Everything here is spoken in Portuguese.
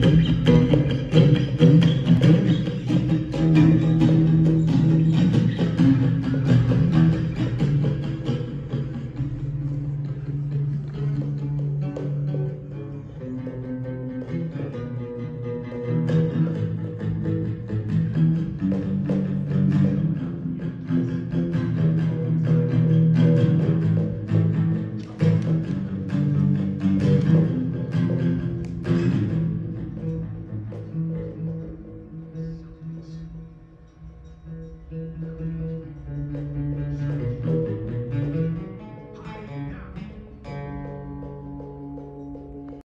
Música